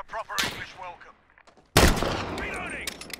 a proper English welcome. Reloading!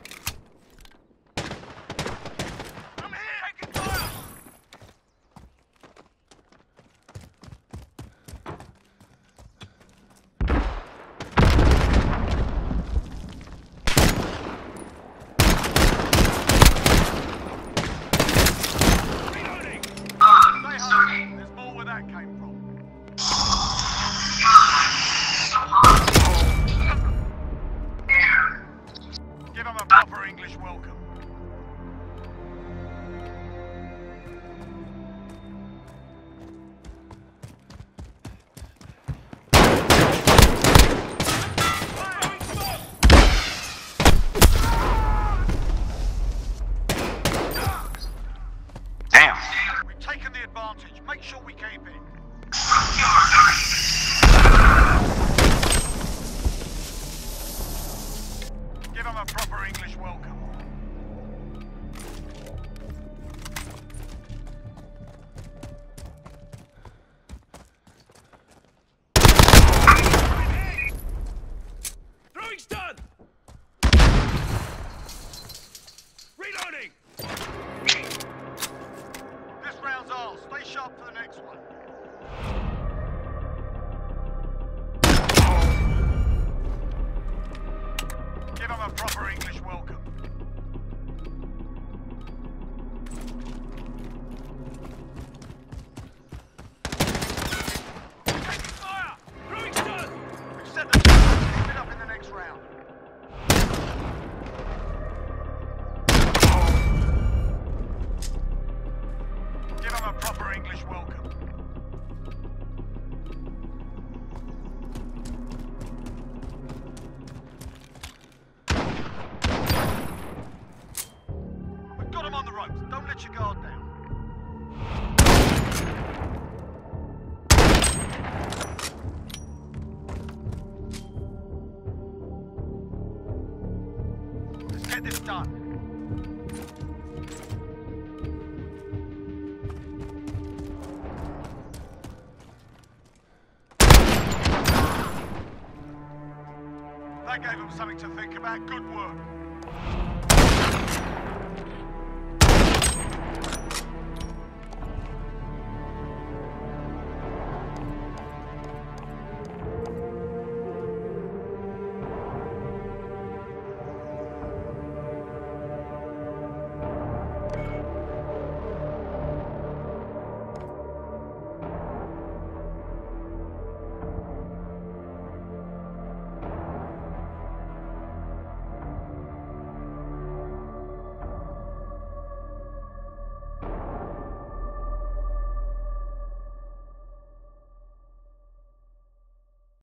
Make sure we keep it. Finish for the next one. get this done. That gave him something to think about. Good work.